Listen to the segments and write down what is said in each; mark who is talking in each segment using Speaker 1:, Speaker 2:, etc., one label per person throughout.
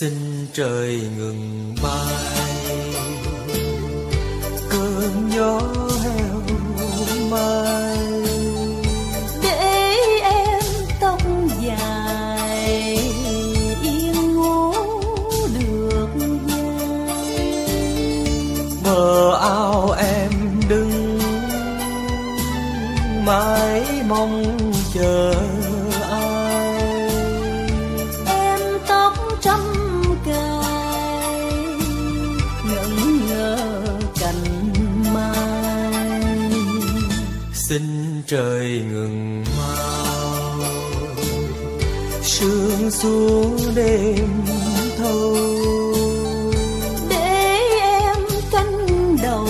Speaker 1: xin trời ngừng bay. Cơn gió sương xuống đêm thâu.
Speaker 2: Để em canh đầu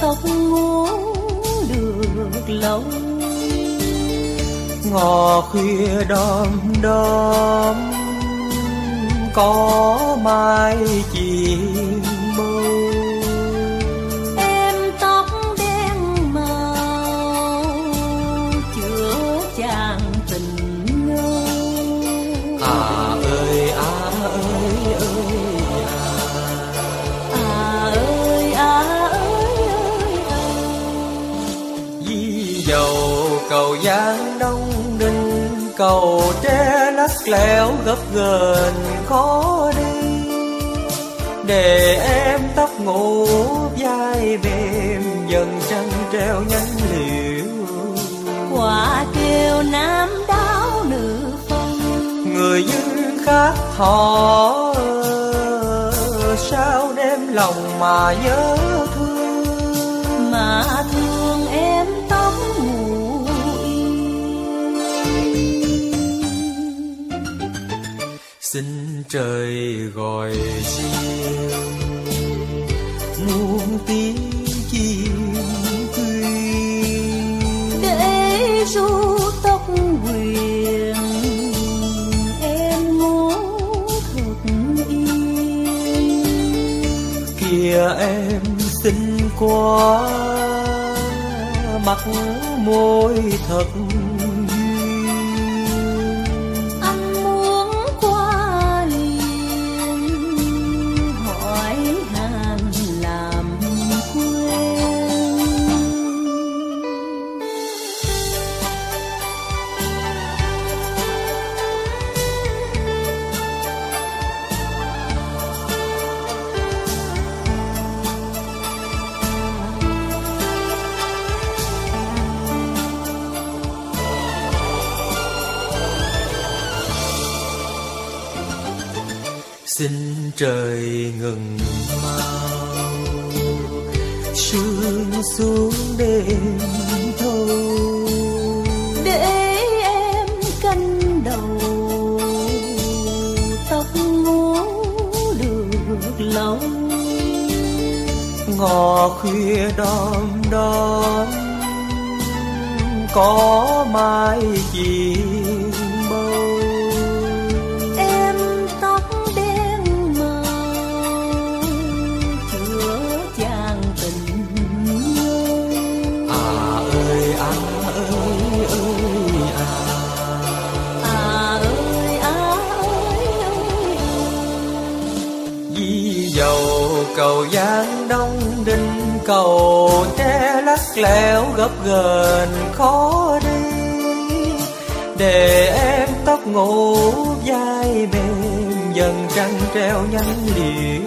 Speaker 2: tóc ngủ được lâu
Speaker 1: ngò khuya đom đóm có mai chìm lắc lẻo gấp ghềnh khó đi. Để em tóc ngủ vai mềm dần trăng treo nhánh liễu.
Speaker 2: Quả kêu nam đáo nữ phong.
Speaker 1: Người dân khác họ sao đem lòng mà nhớ trời gọi riêng. Muôn tiếng chim khuyên
Speaker 2: để ru tóc quyền em ngủ thật yên.
Speaker 1: Kìa em xinh quá mặt môi thật xin trời ngừng mau. Sương xuống đêm thâu
Speaker 2: để em canh đầu tóc ngủ được lâu
Speaker 1: ngò khuya đom đóm có mai chìm cầu giang đông đinh cầu tre lắc lẻo gấp ghềnh khó đi. Để em tóc ngủ vai mềm dần trăng treo nhánh liễu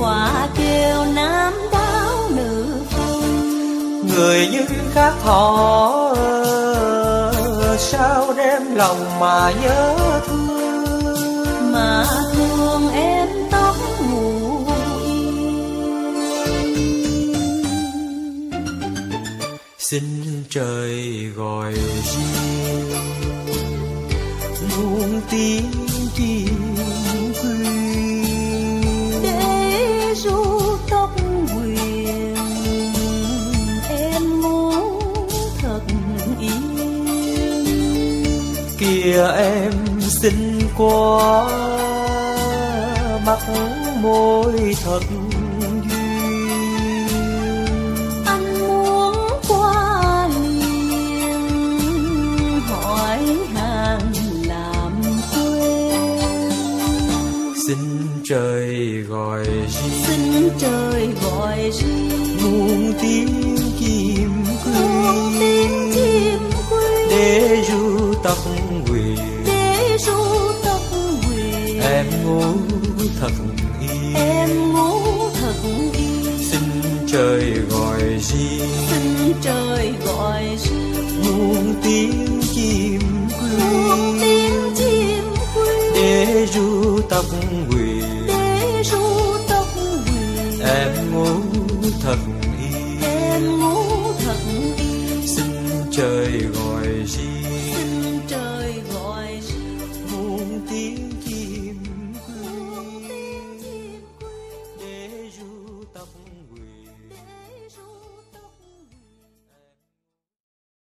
Speaker 2: quả kêu nam đáo nữ phong
Speaker 1: người như khác họ sao đem lòng mà nhớ thương?
Speaker 2: Mà thương
Speaker 1: xin trời gọi riêng. Muôn tiếng chim khuyên
Speaker 2: để ru tóc quyền em ngủ thật yên.
Speaker 1: Kìa em xinh quá mắt môi thật tiếng chim
Speaker 2: quy
Speaker 1: để ru tóc quỳ
Speaker 2: để ru tóc quỳ
Speaker 1: em ngủ thật yên.
Speaker 2: em ngủ thật yên.
Speaker 1: Xin trời gọi riêng.
Speaker 2: Xin trời gọi riêng.
Speaker 1: Muôn tiếng chim
Speaker 2: muôn
Speaker 1: quy
Speaker 2: tiếng chim quy
Speaker 1: để ru tóc quỳ
Speaker 2: để ru tóc quỳ
Speaker 1: em ngủ thật yên
Speaker 2: em